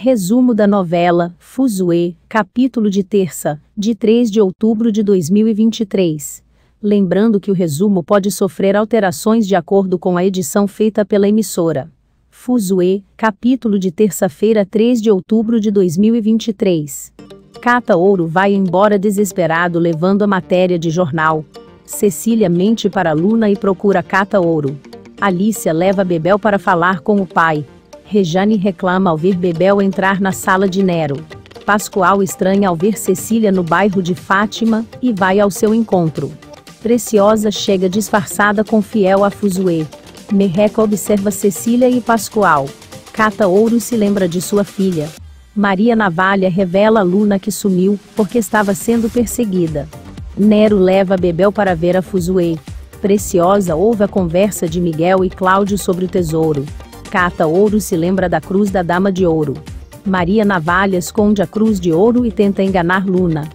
Resumo da novela Fuzue, capítulo de terça, de 3 de outubro de 2023. Lembrando que o resumo pode sofrer alterações de acordo com a edição feita pela emissora. Fuzue, capítulo de terça-feira, 3 de outubro de 2023. Cata Ouro vai embora desesperado levando a matéria de jornal. Cecília mente para Luna e procura Cata Ouro. Alícia leva Bebel para falar com o pai. Rejane reclama ao ver Bebel entrar na sala de Nero. Pascoal estranha ao ver Cecília no bairro de Fátima e vai ao seu encontro. Preciosa chega disfarçada com Fiel a Fuzue. Merreca observa Cecília e Pascoal. Cata Ouro se lembra de sua filha. Maria Navalha revela a Luna que sumiu porque estava sendo perseguida. Nero leva Bebel para ver a Fuzue. Preciosa ouve a conversa de Miguel e Cláudio sobre o tesouro. Cata Ouro se lembra da cruz da Dama de Ouro. Maria Navalha esconde a cruz de ouro e tenta enganar Luna.